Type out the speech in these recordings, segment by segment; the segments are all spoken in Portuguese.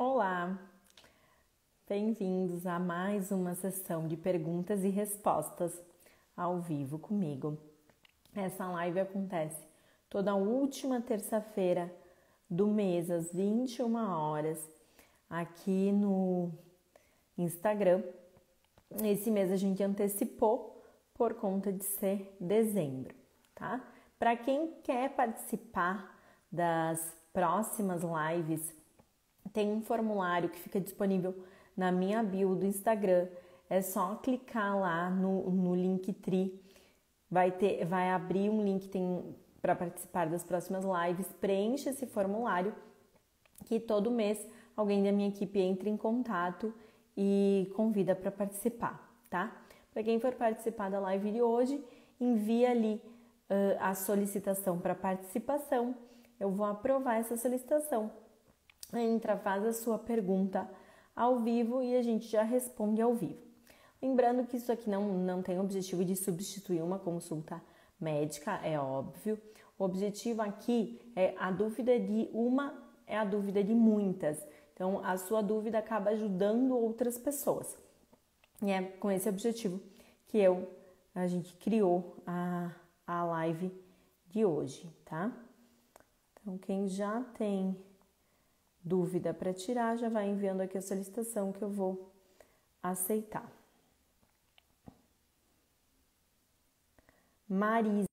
Olá, bem-vindos a mais uma sessão de perguntas e respostas ao vivo comigo. Essa live acontece toda última terça-feira do mês, às 21 horas, aqui no Instagram. Esse mês a gente antecipou por conta de ser dezembro, tá? Para quem quer participar das próximas lives, tem um formulário que fica disponível na minha bio do Instagram. É só clicar lá no, no Linktree. Vai, ter, vai abrir um link para participar das próximas lives. Preencha esse formulário que todo mês alguém da minha equipe entra em contato e convida para participar, tá? Para quem for participar da live de hoje, envia ali uh, a solicitação para participação. Eu vou aprovar essa solicitação entra, faz a sua pergunta ao vivo e a gente já responde ao vivo. Lembrando que isso aqui não, não tem objetivo de substituir uma consulta médica, é óbvio. O objetivo aqui é a dúvida de uma é a dúvida de muitas. Então, a sua dúvida acaba ajudando outras pessoas. E é com esse objetivo que eu, a gente criou a, a live de hoje, tá? Então, quem já tem dúvida para tirar, já vai enviando aqui a solicitação que eu vou aceitar. Marisa,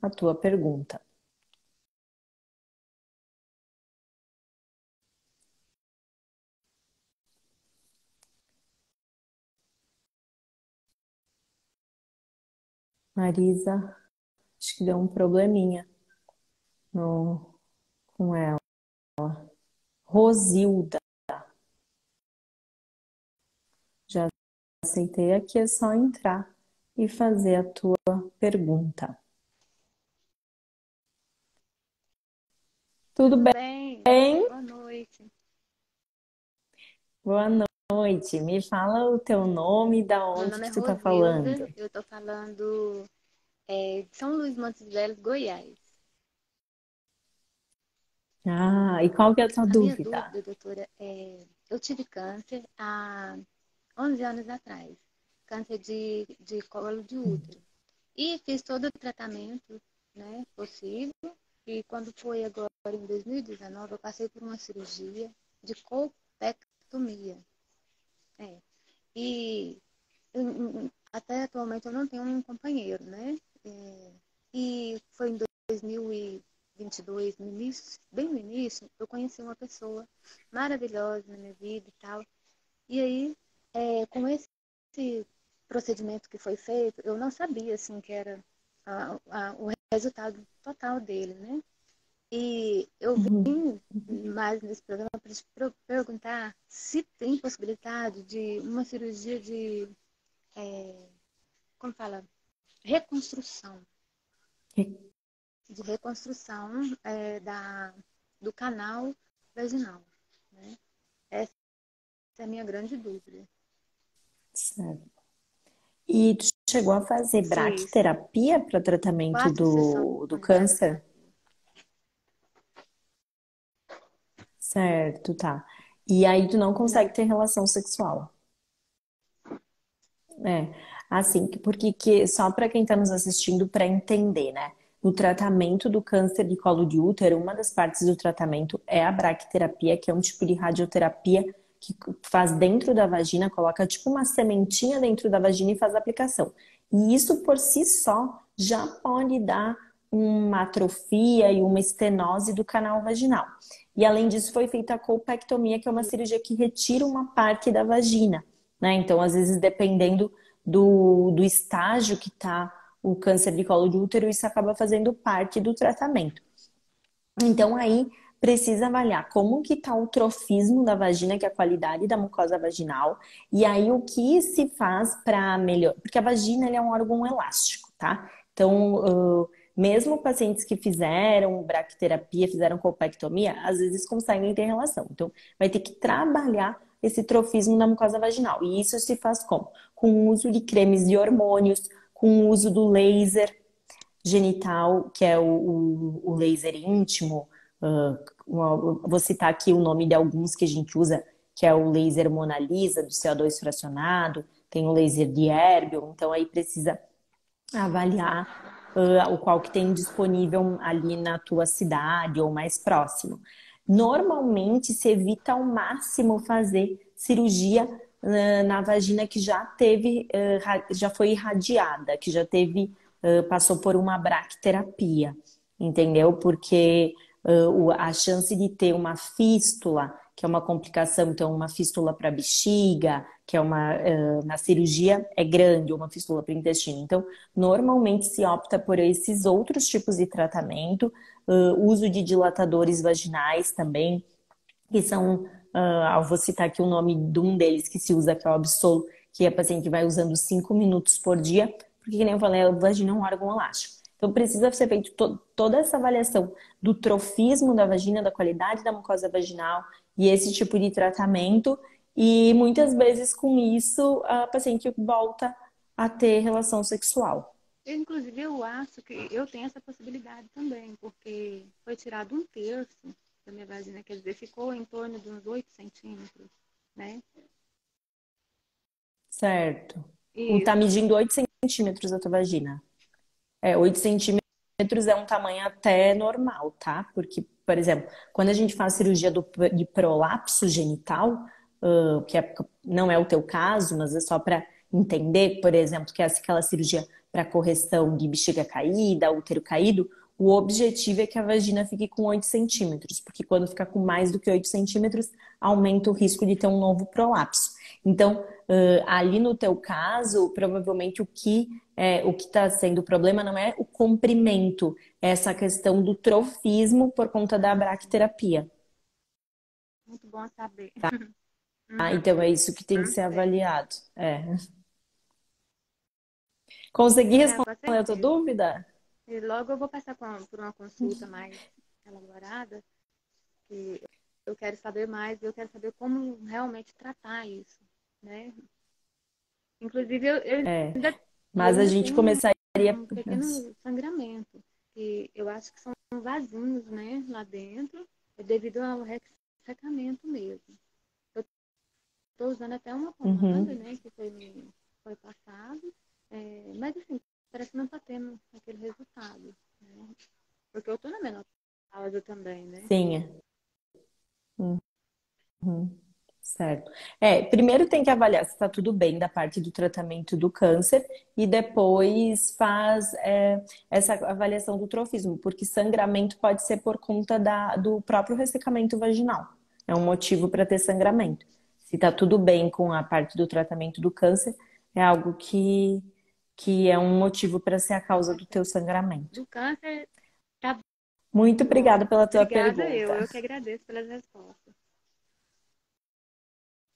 a tua pergunta. Marisa, acho que deu um probleminha no, com ela. Rosilda. Já aceitei aqui, é só entrar e fazer a tua pergunta. Tudo bem? bem? Boa noite. Boa noite. Me fala o teu nome e da onde que é tu está falando. Eu estou falando é, de São Luís Montes Velhos, Goiás. Ah, e qual que é a sua a dúvida? Minha dúvida, doutora, é, eu tive câncer há 11 anos atrás, câncer de, de colo de útero. E fiz todo o tratamento né, possível. E quando foi agora em 2019, eu passei por uma cirurgia de colpectomia. É. E até atualmente eu não tenho um companheiro, né? É, e foi em 2000 22, no início, bem no início, eu conheci uma pessoa maravilhosa na minha vida e tal. E aí, é, com esse procedimento que foi feito, eu não sabia, assim, que era a, a, o resultado total dele, né? E eu vim uhum. mais nesse programa para perguntar se tem possibilidade de uma cirurgia de, é, como fala, reconstrução de reconstrução é, da, do canal vaginal. Né? Essa é a minha grande dúvida. Certo. E tu chegou a fazer braquiterapia para tratamento do, do câncer? Certo, tá. E aí tu não consegue ter relação sexual? É, assim, porque que, só para quem está nos assistindo para entender, né? No tratamento do câncer de colo de útero, uma das partes do tratamento é a braquiterapia, que é um tipo de radioterapia que faz dentro da vagina, coloca tipo uma sementinha dentro da vagina e faz a aplicação. E isso por si só já pode dar uma atrofia e uma estenose do canal vaginal. E além disso, foi feita a colpectomia, que é uma cirurgia que retira uma parte da vagina. Né? Então, às vezes, dependendo do, do estágio que está o câncer de colo de útero, isso acaba fazendo parte do tratamento. Então aí precisa avaliar como que está o trofismo da vagina, que é a qualidade da mucosa vaginal, e aí o que se faz para melhorar, porque a vagina é um órgão elástico, tá? Então, uh, mesmo pacientes que fizeram braquiterapia, fizeram colpectomia, às vezes conseguem ter relação. Então, vai ter que trabalhar esse trofismo da mucosa vaginal. E isso se faz como? Com o uso de cremes de hormônios, com o uso do laser genital, que é o, o, o laser íntimo, Uh, vou citar aqui o nome de alguns que a gente usa, que é o laser Mona Lisa, do CO2 fracionado, tem o laser de Erbium, então aí precisa avaliar uh, o qual que tem disponível ali na tua cidade ou mais próximo. Normalmente se evita ao máximo fazer cirurgia na vagina que já teve, uh, já foi irradiada, que já teve, passou por uma braquiterapia, entendeu? Porque a chance de ter uma fístula que é uma complicação, então uma fístula para bexiga, que é uma na cirurgia é grande, uma fístula para intestino. Então, normalmente se opta por esses outros tipos de tratamento, uso de dilatadores vaginais também, que são, uh, eu vou citar aqui o nome de um deles que se usa, que é o Absolo, que a paciente vai usando 5 minutos por dia, porque, como eu falei, a vagina é um órgão elástico. Então, precisa ser feito to toda essa avaliação do trofismo da vagina, da qualidade da mucosa vaginal e esse tipo de tratamento. E muitas vezes com isso a paciente volta a ter relação sexual. Inclusive, eu acho que eu tenho essa possibilidade também, porque foi tirado um terço da minha vagina, quer dizer, ficou em torno de uns 8 centímetros, né? Certo. Isso. Tá medindo 8 centímetros a tua vagina. É, 8 centímetros é um tamanho até normal, tá? Porque, por exemplo, quando a gente faz cirurgia do, de prolapso genital, uh, que é, não é o teu caso, mas é só para entender, por exemplo, que é aquela cirurgia para correção de bexiga caída, útero caído, o objetivo é que a vagina fique com 8 centímetros, porque quando fica com mais do que 8 centímetros, aumenta o risco de ter um novo prolapso. Então, ali no teu caso, provavelmente o que é, o que está sendo o problema não é o comprimento, é essa questão do trofismo por conta da braquiterapia. Muito bom saber. Tá? Ah, então é isso que tem que ser avaliado. É. Consegui é, responder a tua dúvida? E logo eu vou passar por uma consulta mais elaborada, que eu quero saber mais, eu quero saber como realmente tratar isso né? Inclusive, eu, eu é, ainda, Mas a gente começaria... Um pequeno sangramento, que eu acho que são vasinhos, né, lá dentro, é devido ao ressecamento mesmo. Eu estou usando até uma pomada, uhum. né, que foi, foi passado, é, mas assim, parece que não está tendo aquele resultado, né? Porque eu estou na menopausa também, né? Sim. Uhum. Certo. É, primeiro tem que avaliar se está tudo bem da parte do tratamento do câncer e depois faz é, essa avaliação do trofismo, porque sangramento pode ser por conta da, do próprio ressecamento vaginal. É um motivo para ter sangramento. Se está tudo bem com a parte do tratamento do câncer, é algo que, que é um motivo para ser a causa do teu sangramento. Do câncer, tá Muito obrigada pela tua Obrigada pergunta. eu, eu que agradeço pelas respostas.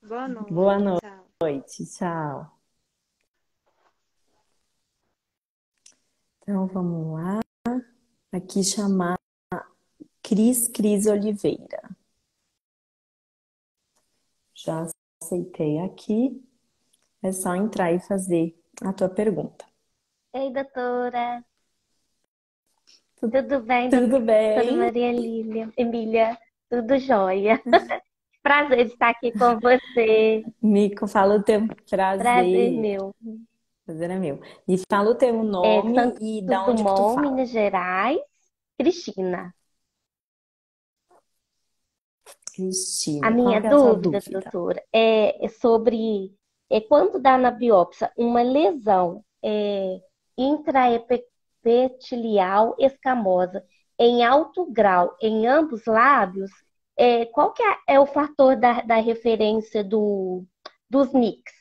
Boa noite. Boa noite. Tchau. Tchau. Então vamos lá. Aqui chamar Cris Cris Oliveira. Já aceitei aqui. É só entrar e fazer a tua pergunta. Ei, doutora. Tudo bem? Tudo bem. Doutora Maria Lília, Emília, tudo jóia. Prazer estar aqui com você. Mico, fala o teu prazer. Prazer meu. Prazer é meu. Me fala o teu nome é, e da onde Dumont, tu fala. Minas Gerais, Cristina. Cristina. A minha é dúvida, dúvida, doutora, é, é sobre é, quando dá na biópsia uma lesão é, intraepitelial escamosa em alto grau em ambos lábios, é, qual que é, é, o fator da, da referência do, dos NICs?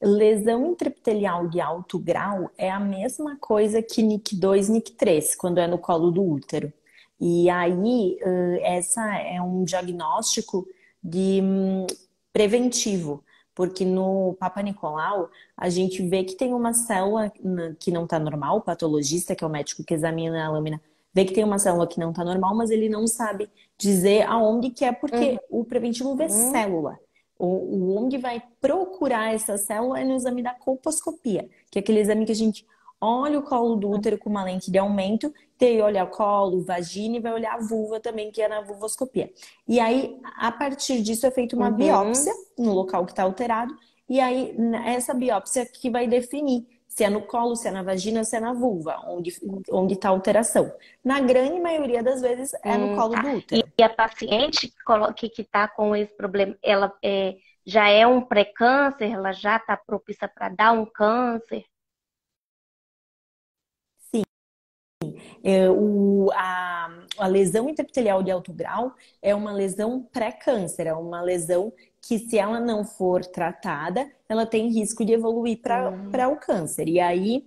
Lesão intraepitelial de alto grau é a mesma coisa que NIC2, NIC3, quando é no colo do útero. E aí, essa é um diagnóstico de hum, preventivo, porque no Papa Nicolau a gente vê que tem uma célula que não está normal, o patologista, que é o médico que examina a lâmina, vê que tem uma célula que não está normal, mas ele não sabe dizer aonde que é, porque uhum. o preventivo vê uhum. célula. O, o onde vai procurar essa célula no exame da colposcopia, que é aquele exame que a gente olha o colo do útero com uma lente de aumento, tem olha o colo, vagina e vai olhar a vulva também, que é na vulvoscopia. E aí, a partir disso, é feita uma uhum. biópsia no local que está alterado, e aí essa biópsia que vai definir se é no colo, se é na vagina, se é na vulva, onde onde está a alteração. Na grande maioria das vezes é no hum, colo tá. do útero. E a paciente que está com esse problema, ela é, já é um pré-câncer, ela já está propícia para dar um câncer? É, o, a, a, lesão interepitelial de alto grau é uma lesão pré-câncer, é uma lesão que, se ela não for tratada, ela tem risco de evoluir para uhum. o câncer. E aí,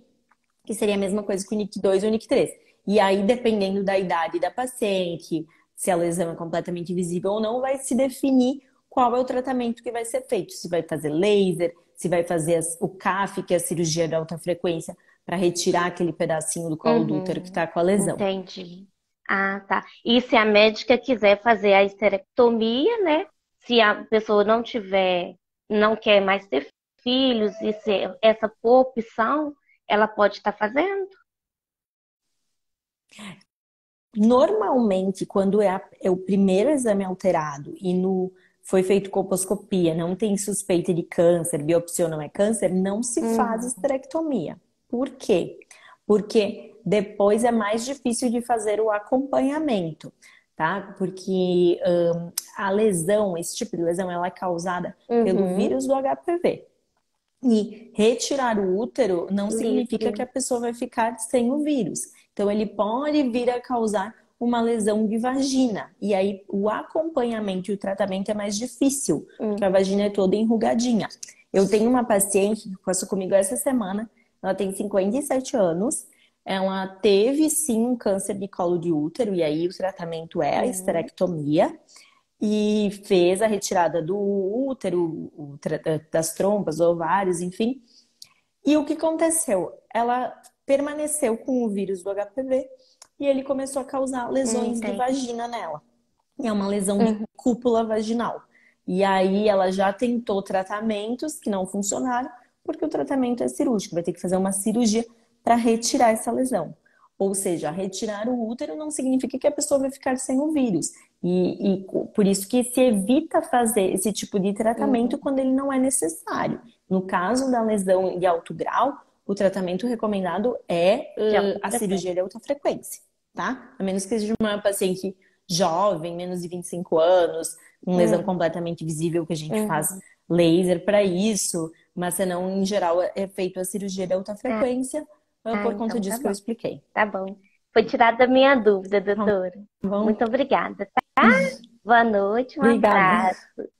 que seria a mesma coisa que o NIC2 ou o NIC3. E aí, dependendo da idade da paciente, se a lesão é completamente visível ou não, vai se definir qual é o tratamento que vai ser feito. Se vai fazer laser, se vai fazer o CAF, que é a cirurgia de alta frequência, para retirar aquele pedacinho do colo uhum. do útero que está com a lesão. Entendi. Ah, tá. E se a médica quiser fazer a esterectomia, né? Se a pessoa não tiver, não quer mais ter filhos, e se essa opção, ela pode estar tá fazendo? Normalmente, quando é, a, é, o primeiro exame alterado e no foi feito colposcopia, não tem suspeita de câncer, biopsia não é câncer, não se uhum. faz esterectomia. Por quê? Porque depois é mais difícil de fazer o acompanhamento, tá? Porque um, a lesão, esse tipo de lesão, ela é causada uhum. pelo vírus do HPV. E retirar o útero não Isso. significa que a pessoa vai ficar sem o vírus. Então, ele pode vir a causar uma lesão de vagina. E aí, o acompanhamento e o tratamento é mais difícil, uhum. porque a vagina é toda enrugadinha. Eu tenho uma paciente que passou comigo essa semana ela tem 57 anos. Ela teve sim um câncer de colo de útero, e aí o tratamento é a uhum. esterectomia. E fez a retirada do útero, das trompas, ovários, enfim. E o que aconteceu? Ela permaneceu com o vírus do HPV e ele começou a causar lesões Entendi. de vagina nela. É uma lesão uhum. de cúpula vaginal. E aí ela já tentou tratamentos que não funcionaram porque o tratamento é cirúrgico, vai ter que fazer uma cirurgia para retirar essa lesão. Ou seja, retirar o útero não significa que a pessoa vai ficar sem o vírus. E, e por isso que se evita fazer esse tipo de tratamento uhum. quando ele não é necessário. No caso da lesão de alto grau, o tratamento recomendado é uh, a cirurgia de alta frequência, tá? A menos que seja uma paciente jovem, menos de 25 anos, uma lesão uhum. completamente visível que a gente uhum. faz laser para isso, mas senão, em geral, é feito a cirurgia de alta frequência ah. por conta então, disso tá que eu expliquei. Tá bom. Foi tirada a minha dúvida, doutora. Bom. Muito obrigada, tá? Boa noite, um obrigada. abraço.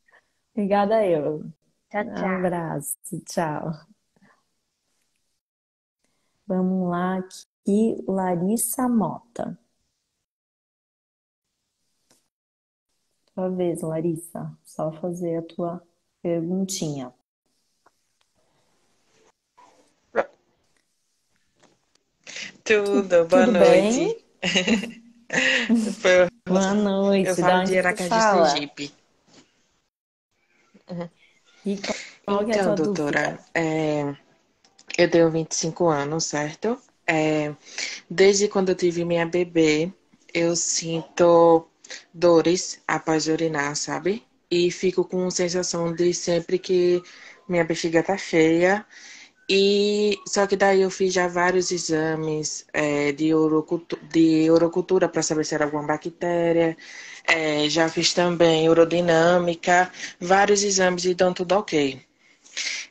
Obrigada eu. Tchau, tchau. Um abraço, tchau. Vamos lá aqui, Larissa Mota. Sua vez, Larissa. Só fazer a tua perguntinha. Tudo, boa Tudo noite. Foi... Boa noite. Eu falo de Aracaju, Sergipe. Qual então, é doutora, é, eu tenho 25 anos, certo? É, desde quando eu tive minha bebê, eu sinto dores após urinar, sabe? E fico com sensação de sempre que minha bexiga tá cheia e só que daí eu fiz já vários exames é, de, urocultura, de urocultura para saber se era alguma bactéria. É, já fiz também urodinâmica, vários exames e dão tudo ok.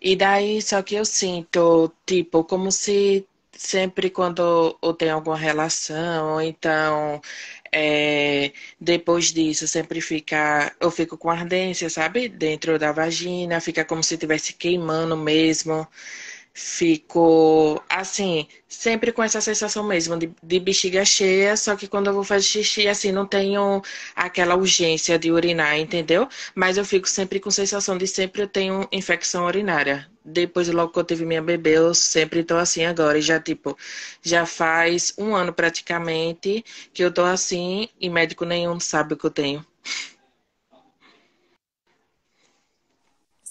E daí, só que eu sinto, tipo, como se sempre quando eu tenho alguma relação, ou então é, depois disso sempre fica, eu fico com ardência, sabe? Dentro da vagina, fica como se estivesse queimando mesmo fico assim, sempre com essa sensação mesmo de, de, bexiga cheia, só que quando eu vou fazer xixi, assim, não tenho aquela urgência de urinar, entendeu? Mas eu fico sempre com sensação de sempre eu tenho infecção urinária. Depois, logo que eu tive minha bebê, eu sempre tô assim agora. E já, tipo, já faz um ano praticamente que eu tô assim e médico nenhum sabe o que eu tenho.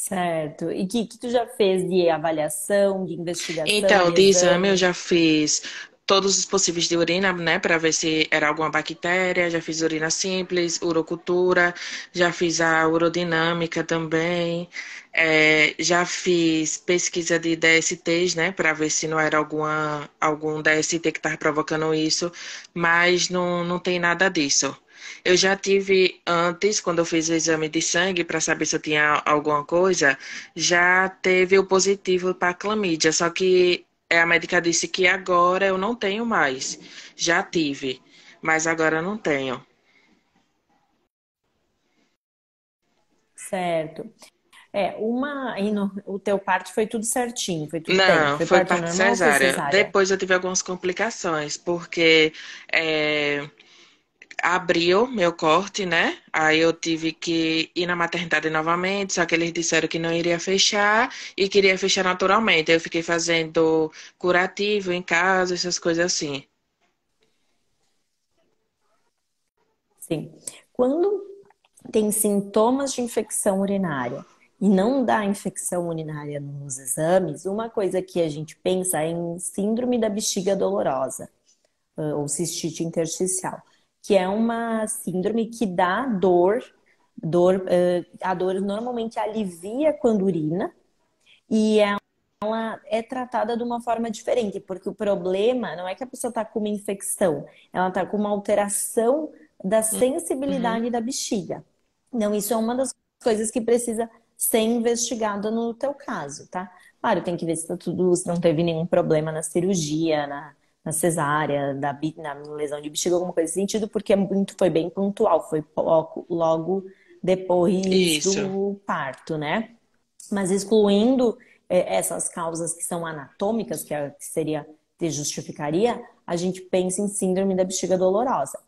Certo. E que, que tu já fez de avaliação, de investigação? Então, de exame eu já fiz todos os possíveis de urina, né, para ver se era alguma bactéria. Já fiz urina simples, urocultura, já fiz a urodinâmica também. É, já fiz pesquisa de DSTs, né, para ver se não era alguma, algum DST que estava provocando isso, mas não, não tem nada disso. Eu já tive antes, quando eu fiz o exame de sangue para saber se eu tinha alguma coisa, já teve o positivo para clamídia, só que a médica disse que agora eu não tenho mais. Já tive, mas agora não tenho. Certo. É, uma. E no, o teu parto foi tudo certinho? Foi tudo Não, bem? foi parto parto normal foi cesárea. cesárea? Depois eu tive algumas complicações, porque é, abriu meu corte, né? Aí eu tive que ir na maternidade novamente, só que eles disseram que não iria fechar e queria fechar naturalmente. Eu fiquei fazendo curativo em casa, essas coisas assim. Sim. Quando tem sintomas de infecção urinária e não dá infecção urinária nos exames, uma coisa que a gente pensa é em síndrome da bexiga dolorosa, ah, ou cistite intersticial, que é uma síndrome que dá dor, dor, ah, a dor normalmente alivia quando urina e ela é tratada de uma forma diferente, porque o problema não é que a pessoa está com uma infecção, ela está com uma alteração da sensibilidade Uhum. da bexiga. Não, isso é uma das coisas que precisa ser investigada no teu caso, tá? Claro, tem que ver se tá tudo, se não teve nenhum problema na cirurgia, na, na cesárea, bi- na lesão de bexiga, alguma coisa nesse sentido, porque é muito, foi bem pontual, foi logo, logo depois Isso. do parto, né? Mas excluindo eh, essas causas que são anatômicas, que, é- que seria, que justificaria, a gente pensa em síndrome da bexiga dolorosa.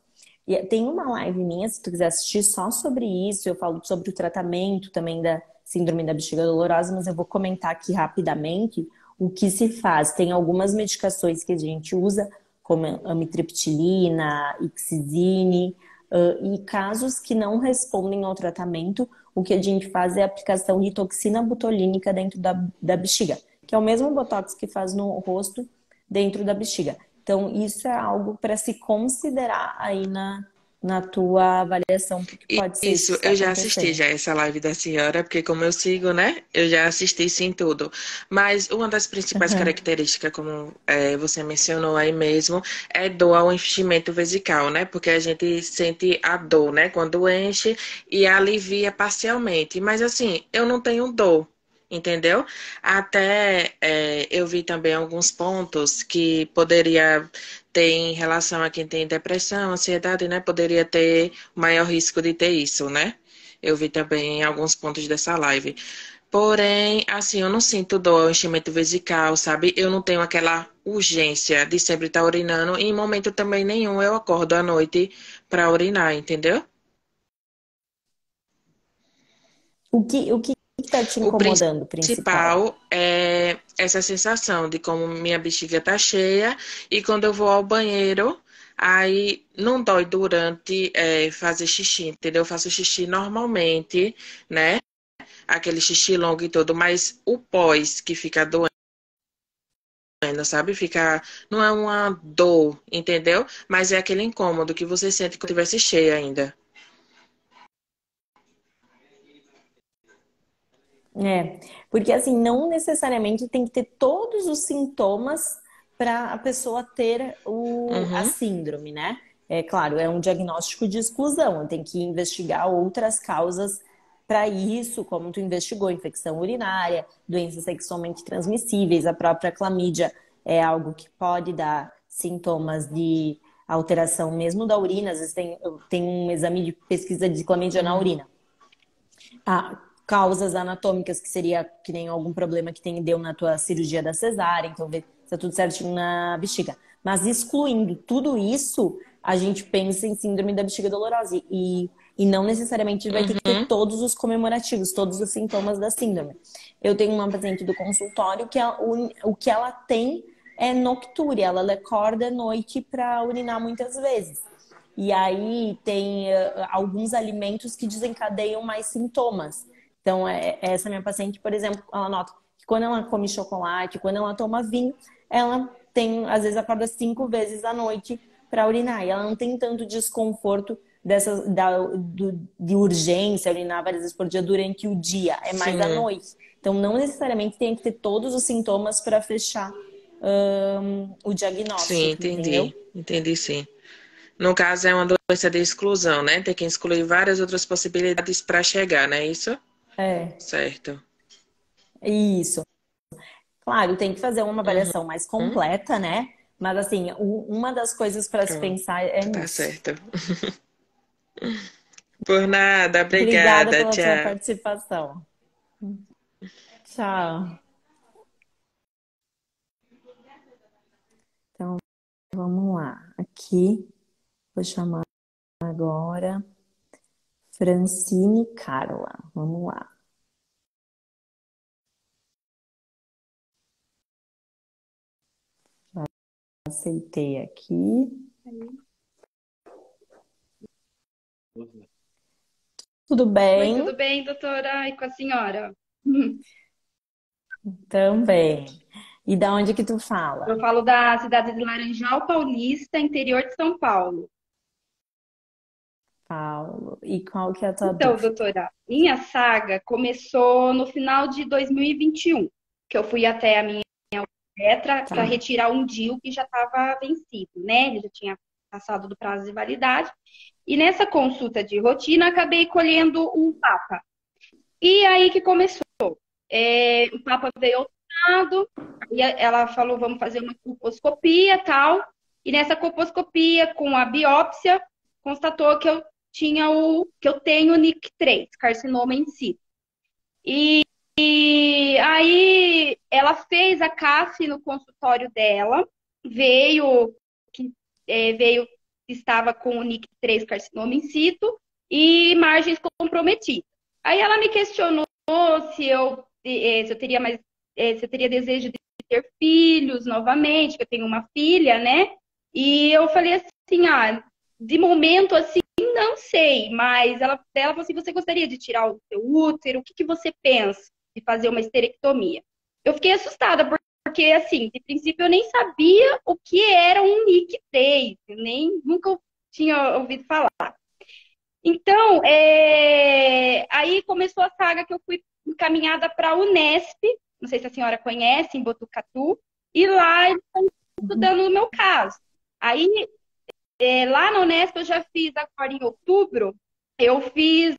E tem uma live minha, se tu quiser assistir só sobre isso, eu falo sobre o tratamento também da síndrome da bexiga dolorosa, mas eu vou comentar aqui rapidamente o que se faz. Tem algumas medicações que a gente usa, como amitriptilina, ixizine, ãh, e casos que não respondem ao tratamento, o que a gente faz é a aplicação de toxina botulínica dentro da, da bexiga, que é o mesmo botox que faz no rosto dentro da bexiga. Então, isso é algo para se considerar aí na, na tua avaliação, porque pode ser isso que está eu já assisti já essa live da senhora, porque como eu sigo, né? Eu já assisti sim tudo. Mas uma das principais Aham. características, como é, você mencionou aí mesmo, é dor ao enchimento vesical, né? Porque a gente sente a dor, né? Quando enche e alivia parcialmente. Mas assim, eu não tenho dor. Entendeu? Até é, eu vi também alguns pontos que poderia ter em relação a quem tem depressão, ansiedade, né? Poderia ter maior risco de ter isso, né? Eu vi também em alguns pontos dessa live. Porém, assim, eu não sinto dor, enchimento vesical, sabe? Eu não tenho aquela urgência de sempre estar urinando e em momento também nenhum eu acordo à noite para urinar, entendeu? O que, o que está te O incomodando, principal? principal é essa sensação de como minha bexiga tá cheia e quando eu vou ao banheiro, aí não dói durante é, fazer xixi, entendeu? Eu faço xixi normalmente, né? Aquele xixi longo e tudo, mas o pós que fica doendo, sabe? Fica, não é uma dor, entendeu? Mas é aquele incômodo que você sente quando estivesse cheia ainda. É, porque assim, não necessariamente tem que ter todos os sintomas para a pessoa ter o, a Uhum. síndrome, né? É claro, é um diagnóstico de exclusão, tem que investigar outras causas para isso, como tu investigou, infecção urinária, doenças sexualmente transmissíveis, a própria clamídia é algo que pode dar sintomas de alteração mesmo da urina, às vezes tem, tem um exame de pesquisa de clamídia na Uhum. urina. Ah, causas anatômicas, que seria que nem algum problema que tem, deu na tua cirurgia da cesárea, então vê se tá tudo certinho na bexiga. Mas excluindo tudo isso, a gente pensa em síndrome da bexiga dolorosa e, e não necessariamente vai ter que ter Uhum. todos os comemorativos, todos os sintomas da síndrome. Eu tenho uma paciente do consultório que a- o, o que ela tem é noctúria, ela acorda à noite para urinar muitas vezes. E aí tem eh, alguns alimentos que desencadeiam mais sintomas. Então, é, essa minha paciente, por exemplo, ela nota que quando ela come chocolate, quando ela toma vinho, ela tem, às vezes, acorda cinco vezes à noite para urinar. E ela não tem tanto desconforto dessa, da, do, de urgência, urinar várias vezes por dia durante o dia. É mais Sim. à noite. Então, não necessariamente tem que ter todos os sintomas para fechar um, o diagnóstico. Sim, entendi. Entendeu? Entendi, sim. No caso, é uma doença de exclusão, né? Tem que excluir várias outras possibilidades para chegar, não é isso? É. Certo. Isso. Claro, tem que fazer uma avaliação uhum. mais completa, né? Mas, assim, uma das coisas para se pensar é tá nisso. Tá certo. Por nada, obrigada. Obrigada pela tchau. sua participação. Tchau. Então, vamos lá. Aqui, vou chamar agora Francine Carla. Vamos lá. Já aceitei aqui. Tudo bem? Oi, tudo bem, doutora? E com a senhora? Também. E da onde que tu fala? Eu falo da cidade de Laranjal Paulista, interior de São Paulo. Paulo. E qual que é a tua Então, dúvida? doutora, minha saga começou no final de 2021, que eu fui até a minha obstetra Tá. para retirar um DIU que já estava vencido, né? Ele já tinha passado do prazo de validade. E nessa consulta de rotina, acabei colhendo um Papa. E aí que começou. É, o Papa veio alternado, e ela falou, vamos fazer uma colposcopia tal. E nessa colposcopia, com a biópsia, constatou que eu tinha o que eu tenho NIC3, carcinoma em si. E, e aí ela fez a CAF no consultório dela, veio que é, veio estava com o NIC3 carcinoma in situ e margens comprometidas. Aí ela me questionou se eu, eh, se eu teria mais, eh, se eu teria desejo de ter filhos novamente, que eu tenho uma filha, né? E eu falei assim, ah, de momento assim, não sei, mas ela, ela falou assim, você gostaria de tirar o seu útero? O que, que você pensa de fazer uma esterectomia? Eu fiquei assustada, porque assim, de princípio eu nem sabia o que era um NIC3, nem nunca tinha ouvido falar. Então, é... aí começou a saga que eu fui encaminhada para a Unesp, não sei se a senhora conhece, em Botucatu, e lá eles estão estudando o meu caso. Aí, é, lá na Unesp eu já fiz agora em outubro, eu fiz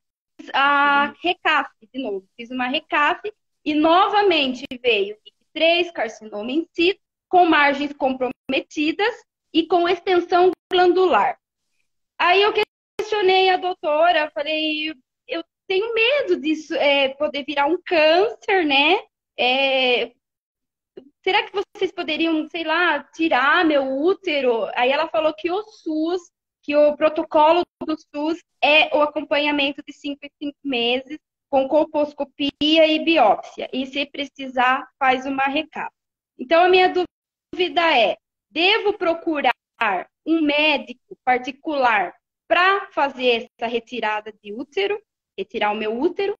a RECAF de novo, fiz uma RECAF e novamente veio três carcinoma em si, com margens comprometidas e com extensão glandular. Aí eu questionei a doutora, falei, eu tenho medo disso é, poder virar um câncer, né? É, será que vocês poderiam, sei lá, tirar meu útero? Aí ela falou que o SUS, que o protocolo do SUS é o acompanhamento de 5 em 5 meses com colposcopia e biópsia. E se precisar, faz uma recap. Então, a minha dúvida é: devo procurar um médico particular para fazer essa retirada de útero, retirar o meu útero,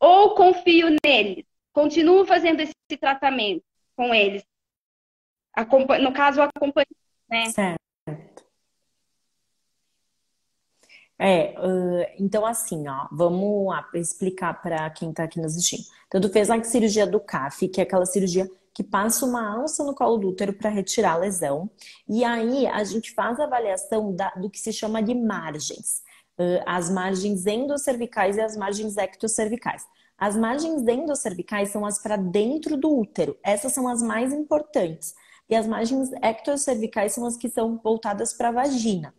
ou confio neles? Continuo fazendo esse tratamento com eles. No caso, acompanho, né? Certo. É, então assim, ó, vamos explicar para quem está aqui nos assistindo. Então, tu fez a cirurgia do CAF, que é aquela cirurgia que passa uma alça no colo do útero para retirar a lesão. E aí a gente faz a avaliação da, do que se chama de margens. As margens endocervicais e as margens ectocervicais. As margens endocervicais são as para dentro do útero. Essas são as mais importantes. E as margens ectocervicais são as que são voltadas para a vagina.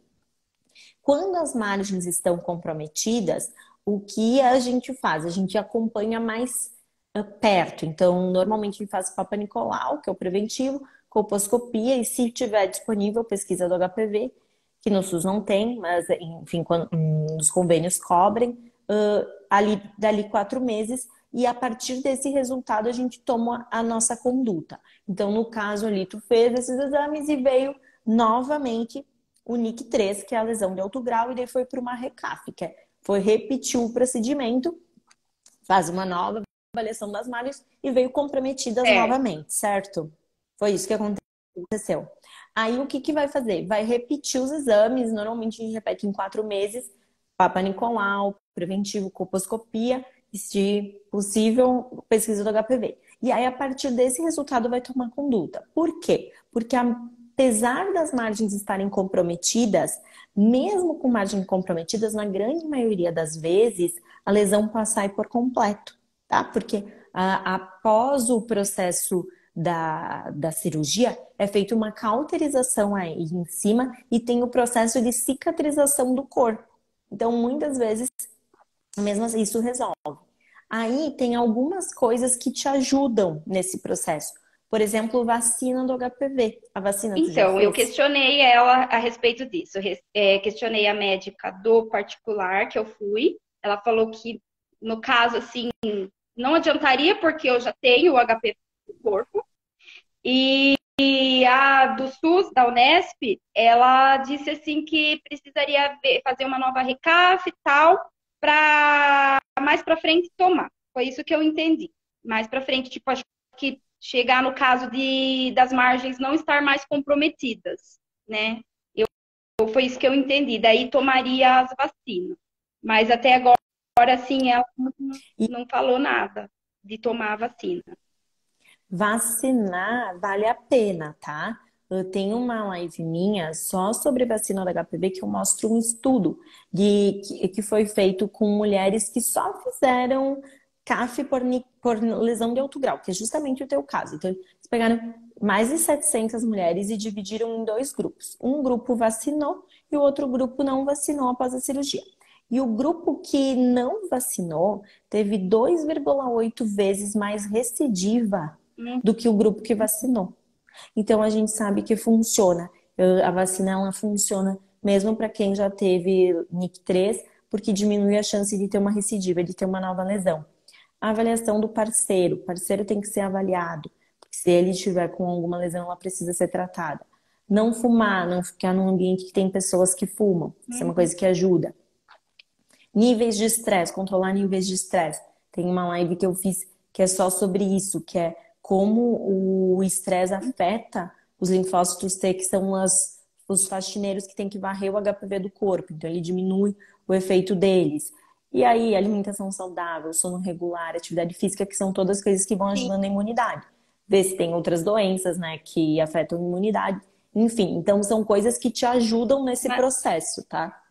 Quando as margens estão comprometidas, o que a gente faz? A gente acompanha mais uh, perto. Então, normalmente a gente faz Papa Nicolau, que é o preventivo, colposcopia, e se tiver disponível, pesquisa do HPV, que no SUS não tem, mas enfim, quando, um, os convênios cobrem, uh, ali, dali quatro meses, e a partir desse resultado a gente toma a nossa conduta. Então, no caso ali, tu fez esses exames e veio novamente o NIC3, que é a lesão de alto grau, e daí foi para uma RECAF, que é, foi repetir o procedimento, faz uma nova avaliação das margens e veio comprometidas é. novamente, certo? Foi isso que aconteceu. Aí o que, que vai fazer? Vai repetir os exames, normalmente a gente repete em quatro meses, Papa Nicolau, preventivo, colposcopia, se possível, pesquisa do HPV. E aí, a partir desse resultado, vai tomar conduta. Por quê? Porque apesar das margens estarem comprometidas, mesmo com margens comprometidas, na grande maioria das vezes, a lesão passar por completo, tá? Porque após o processo da, da cirurgia, é feita uma cauterização aí em cima e tem o processo de cicatrização do corpo. Então, muitas vezes, mesmo assim, isso resolve. Aí tem algumas coisas que te ajudam nesse processo. Por exemplo, vacina do HPV. A vacina Então, eu questionei ela a respeito disso. É, questionei a médica do particular que eu fui. Ela falou que, no caso, assim, não adiantaria porque eu já tenho o HPV no corpo. E, e a do SUS, da Unesp, ela disse assim que precisaria fazer uma nova recaf e tal, para mais para frente tomar. Foi isso que eu entendi. Mais para frente, tipo, acho que chegar no caso de das margens não estar mais comprometidas, né? Eu, foi isso que eu entendi. Daí tomaria as vacinas. Mas até agora, assim, ela não, não falou nada de tomar a vacina. Vacinar vale a pena, tá? Eu tenho uma live minha só sobre vacina do HPV que eu mostro um estudo de, que, que foi feito com mulheres que só fizeram CAF por, por lesão de alto grau, que é justamente o teu caso. Então, eles pegaram mais de 700 mulheres e dividiram em dois grupos. Um grupo vacinou e o outro grupo não vacinou após a cirurgia. E o grupo que não vacinou teve 2,8 vezes mais recidiva. Do que o grupo que vacinou. Então a gente sabe que funciona. A vacina ela funciona mesmo para quem já teve NIC3, porque diminui a chance de ter uma recidiva, de ter uma nova lesão. A avaliação do parceiro, o parceiro tem que ser avaliado, porque se ele estiver com alguma lesão, ela precisa ser tratada. Não fumar, não ficar num ambiente que tem pessoas que fumam, isso é uma coisa que ajuda. Níveis de estresse, controlar níveis de estresse. Tem uma live que eu fiz que é só sobre isso, que é como o estresse afeta os linfócitos T, que são as, os faxineiros que tem que varrer o HPV do corpo. Então, ele diminui o efeito deles. E aí, alimentação saudável, sono regular, atividade física, que são todas coisas que vão ajudando a imunidade. Ver se tem outras doenças, né, que afetam a imunidade. Enfim, então são coisas que te ajudam nesse Mas... processo, tá?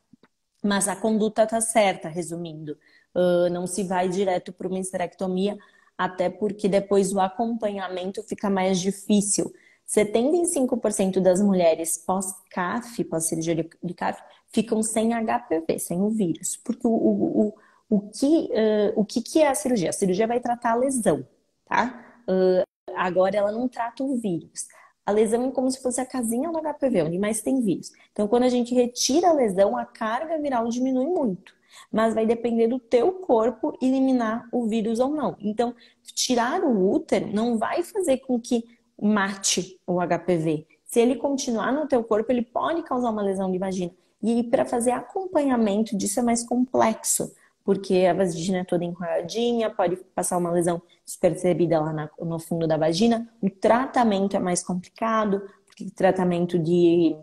Mas a conduta tá certa, resumindo. Uh, não se vai direto para uma esterectomia, até porque depois o acompanhamento fica mais difícil. 75% das mulheres pós-CAF, pós-cirurgia de CAF, ficam sem HPV, sem o vírus. Porque o, o, o, o, que, uh, o que, que é a cirurgia? A cirurgia vai tratar a lesão, tá? Uh, agora ela não trata o vírus. A lesão é como se fosse a casinha do HPV, onde mais tem vírus. Então, quando a gente retira a lesão, a carga viral diminui muito mas vai depender do teu corpo eliminar o vírus ou não. Então, tirar o útero não vai fazer com que mate o HPV. Se ele continuar no teu corpo, ele pode causar uma lesão de vagina. E para fazer acompanhamento disso é mais complexo, porque a vagina é toda enroladinha, pode passar uma lesão despercebida lá na, no fundo da vagina. O tratamento é mais complicado, porque tratamento de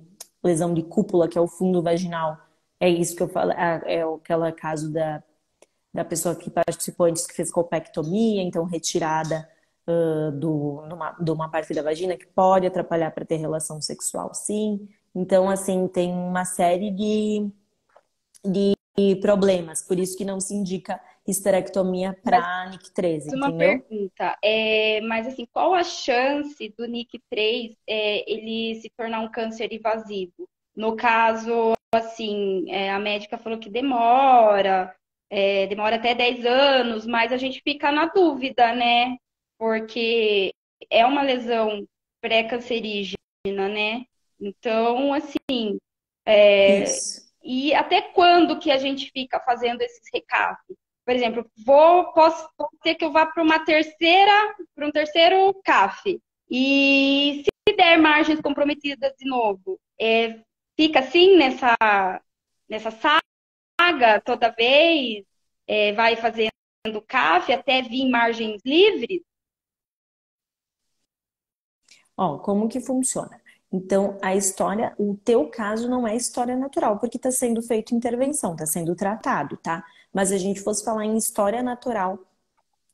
lesão de cúpula, que é o fundo vaginal, é isso que eu falo, é, é aquele caso da, da pessoa que participou antes que fez colpectomia, então retirada uh, do, numa, de uma parte da vagina que pode atrapalhar para ter relação sexual, sim. Então, assim, tem uma série de, de problemas, por isso que não se indica esterectomia para NIC3, uma entendeu? pergunta, é, mas assim, qual a chance do NIC3 é, ele se tornar um câncer invasivo? No caso, assim, é, a médica falou que demora, é, demora até 10 anos, mas a gente fica na dúvida, né? Porque é uma lesão pré-cancerígena, né? Então, assim, é, e até quando que a gente fica fazendo esses recados? Por exemplo, vou, posso, pode ser que eu vá para uma terceira, para um terceiro CAF. E se der margens comprometidas de novo, é, fica assim nessa, nessa saga toda vez, é, vai fazendo CAF até vir margens livres? Ó, como que funciona? Então, a história, o teu caso não é história natural, porque está sendo feito intervenção, está sendo tratado, tá? Mas a gente fosse falar em história natural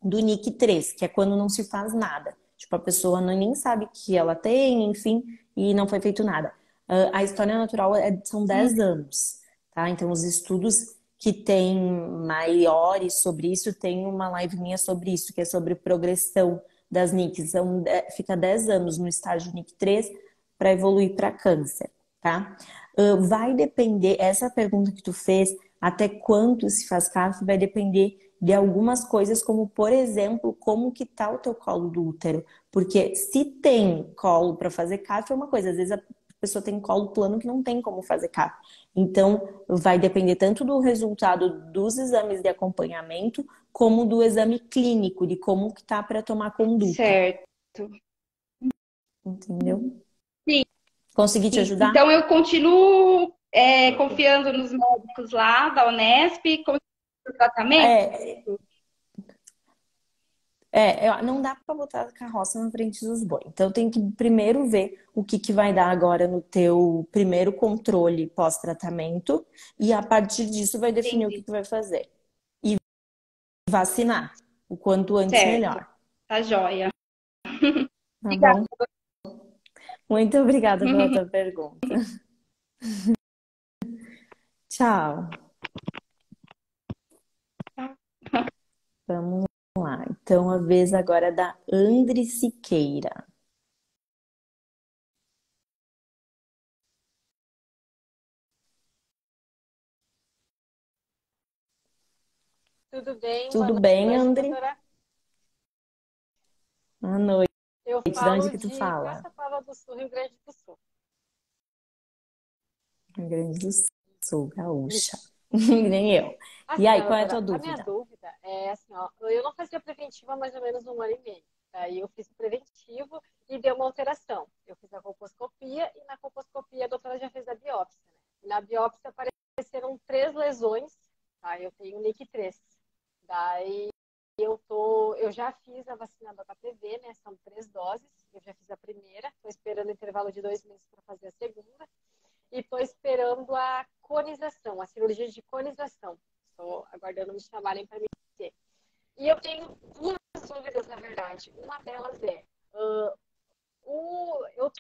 do NIC 3, que é quando não se faz nada. Tipo, a pessoa não, nem sabe que ela tem, enfim, e não foi feito nada. Uh, a história natural é, são 10 hum. anos, tá? Então, os estudos que tem maiores sobre isso, tem uma live minha sobre isso, que é sobre progressão das NICs. Então, fica 10 anos no estágio NIC 3 para evoluir para câncer, tá? Uh, vai depender, essa pergunta que tu fez, até quanto se faz CAF, vai depender de algumas coisas, como por exemplo, como que tá o teu colo do útero. Porque se tem colo para fazer CAF é uma coisa, às vezes a pessoa tem colo plano que não tem como fazer CAF. Então, vai depender tanto do resultado dos exames de acompanhamento, como do exame clínico, de como que tá para tomar conduta. Certo. Entendeu? Sim. Consegui te ajudar? Então, eu continuo é, confiando nos médicos lá da Unesp, o tratamento? É, é, não dá para botar a carroça na frente dos bois. Então tem que primeiro ver o que, que vai dar agora no teu primeiro controle pós-tratamento e a partir disso vai definir Entendi. o que, que vai fazer. E vacinar o quanto antes certo. melhor. Tá joia. Tá obrigada. Bom? Muito obrigada pela tua pergunta. Tchau. Vamos lá. Então, a vez agora é da Andri Siqueira. Tudo bem? Tudo bem, Andri? Boa noite. Eu de falo onde que tu de fala? Caçapava do Sul, Rio Grande do Sul. Rio Grande do Sul, gaúcha. Nem eu. Assim, E aí, qual é a tua doutora, A minha dúvida? dúvida é assim, ó, eu não fazia preventiva há mais ou menos um ano e meio. Aí eu fiz o preventivo e deu uma alteração. Eu fiz a colposcopia e na colposcopia a doutora já fez a biópsia. Né? Na biópsia apareceram três lesões, tá? Eu tenho NIC 3. Daí eu tô, eu já fiz a vacina do HPV, né? São três doses. Eu já fiz a primeira, estou esperando o intervalo de dois meses para fazer a segunda. E estou esperando a conização, a cirurgia de conização. Estou aguardando me chamarem para me dizer. E eu tenho duas dúvidas, na verdade. Uma delas é, uh, o, eu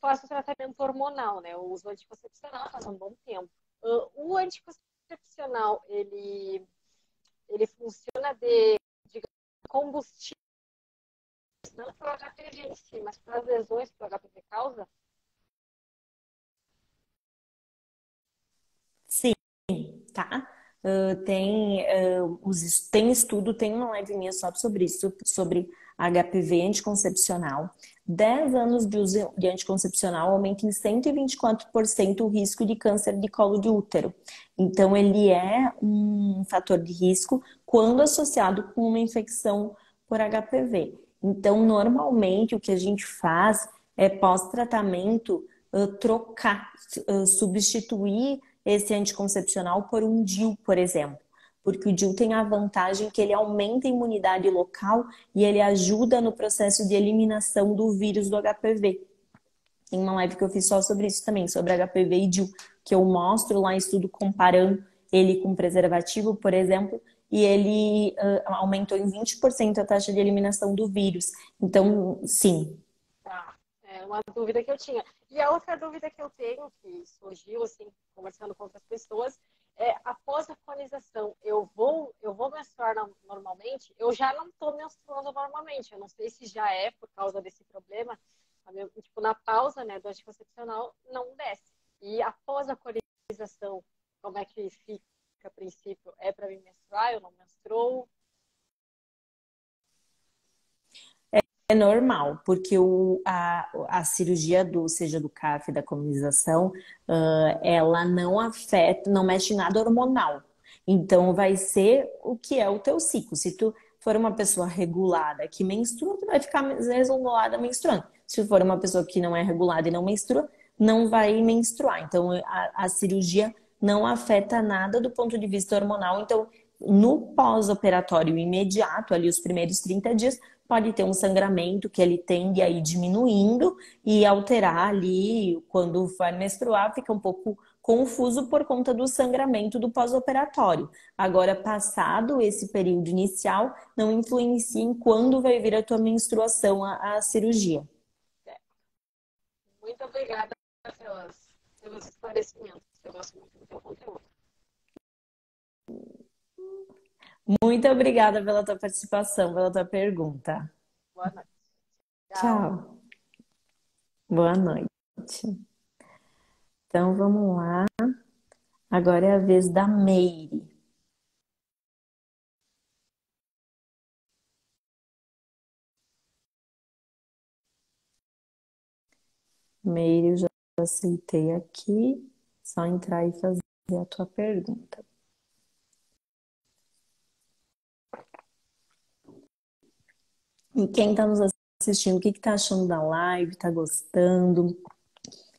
faço tratamento hormonal, né? Eu uso anticoncepcional faz um bom tempo. Uh, o anticoncepcional, ele, ele funciona de, de combustível, não para o HPV em si, mas para as lesões que o HPV causa? Sim, tá? Uh, tem, uh, os, tem estudo, tem uma live minha só sobre isso, sobre HPV anticoncepcional. 10 anos de uso de anticoncepcional aumenta em 124% o risco de câncer de colo de útero. Então, ele é um fator de risco quando associado com uma infecção por HPV. Então, normalmente, o que a gente faz é pós-tratamento uh, trocar, substituir esse anticoncepcional por um DIU, por exemplo. Porque o DIU tem a vantagem que ele aumenta a imunidade local e ele ajuda no processo de eliminação do vírus do HPV. Tem uma live que eu fiz só sobre isso também, sobre HPV e DIU, que eu mostro lá estudo comparando ele com preservativo, por exemplo, e ele uh, aumentou em 20% a taxa de eliminação do vírus. Então, sim. Uma dúvida que eu tinha. E a outra dúvida que eu tenho, que surgiu, assim, conversando com outras pessoas, é após a conização, eu vou, eu vou menstruar normalmente? Eu já não estou menstruando normalmente. Eu não sei se já é por causa desse problema. Tipo, na pausa, né, do anticoncepcional, não desce. E após a conização, como é que fica a princípio? É para mim menstruar? Eu não menstruo? É normal, porque o, a, a cirurgia do, seja do CAF, da colonização, uh, ela não afeta, não mexe em nada hormonal. Então, vai ser o que é o teu ciclo. Se tu for uma pessoa regulada que menstrua, tu vai ficar regulada menstruando. Se for uma pessoa que não é regulada e não menstrua, não vai menstruar. Então, a, a cirurgia não afeta nada do ponto de vista hormonal. Então, no pós-operatório imediato, ali os primeiros 30 dias, pode ter um sangramento que ele tende a ir diminuindo e alterar ali, quando vai menstruar, fica um pouco confuso por conta do sangramento do pós-operatório. Agora, passado esse período inicial, não influencia em quando vai vir a tua menstruação, a, a cirurgia. Muito obrigada pelas, pelos esclarecimentos. Eu gosto muito do teu conteúdo. Muito obrigada pela tua participação, pela tua pergunta. Boa noite. Tchau. Tchau. Boa noite. Então vamos lá. Agora é a vez da Meire. Meire, eu já aceitei aqui. Só entrar e fazer a tua pergunta. E quem está nos assistindo, o que está achando da live? Está gostando?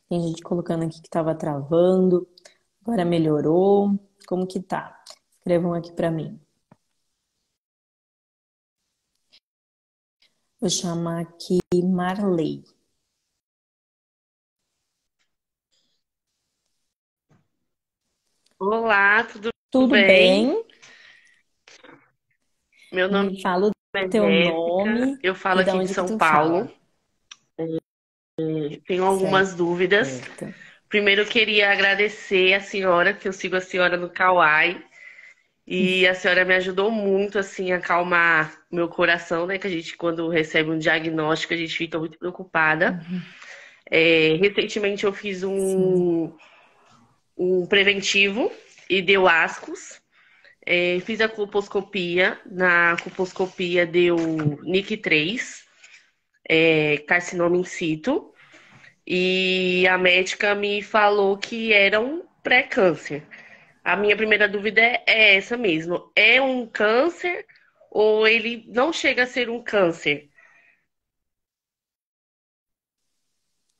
Tem gente colocando aqui que estava travando. Agora melhorou. Como que tá? Escrevam aqui para mim. Vou chamar aqui Marley. Olá, tudo, tudo bem? bem? Meu nome Fala o teu nome. Eu falo aqui de São Paulo. Fala? Tenho algumas certo. dúvidas. Certo. Primeiro, eu queria agradecer a senhora, que eu sigo a senhora no Kauai. E a senhora me ajudou muito, assim, a acalmar meu coração, né? Que a gente, quando recebe um diagnóstico, a gente fica muito preocupada. Uhum. É, recentemente eu fiz um, um preventivo e deu ascos. É, fiz a colposcopia. Na colposcopia deu NIC3 é, carcinoma in situ. E a médica me falou que era um pré-câncer. A minha primeira dúvida é, é essa mesmo. É um câncer ou ele não chega a ser um câncer?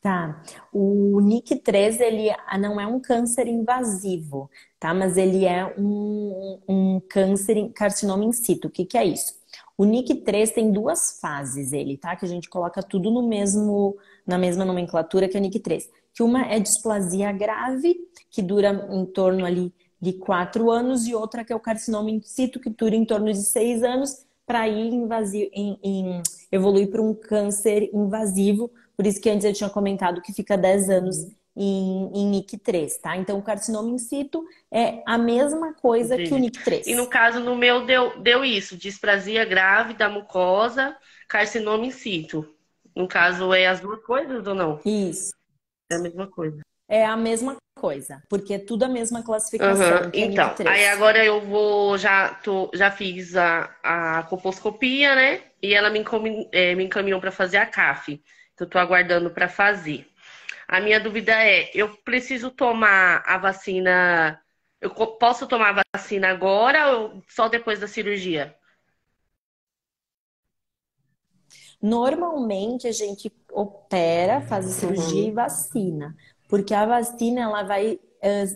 Tá. O NIC3 ele não é um câncer invasivo, tá? Mas ele é um, um câncer carcinoma in situ. O que, que é isso? O NIC3 tem duas fases, ele, tá? Que a gente coloca tudo no mesmo, na mesma nomenclatura que o NIC3. Que uma é displasia grave, que dura em torno ali de quatro anos, e outra que é o carcinoma in situ, que dura em torno de seis anos, para ir invasivo, em, em, evoluir para um câncer invasivo. Por isso que antes eu tinha comentado que fica 10 anos em, em NIC3, tá? Então, o carcinoma in situ é a mesma coisa Entendi. que o NIC3. E no caso, no meu, deu, deu isso: displasia grave da mucosa, carcinoma in situ. No caso, é as duas coisas ou não? Isso. É a mesma coisa. É a mesma coisa, porque é tudo a mesma classificação. Uhum. Então, aí agora eu vou, já, tô, já fiz a, a colposcopia, né? E ela me, é, me encaminhou para fazer a CAF. Então, tô aguardando para fazer. A minha dúvida é: eu preciso tomar a vacina? Eu posso tomar a vacina agora ou só depois da cirurgia? Normalmente a gente opera, faz a cirurgia uhum. e vacina, porque a vacina ela vai,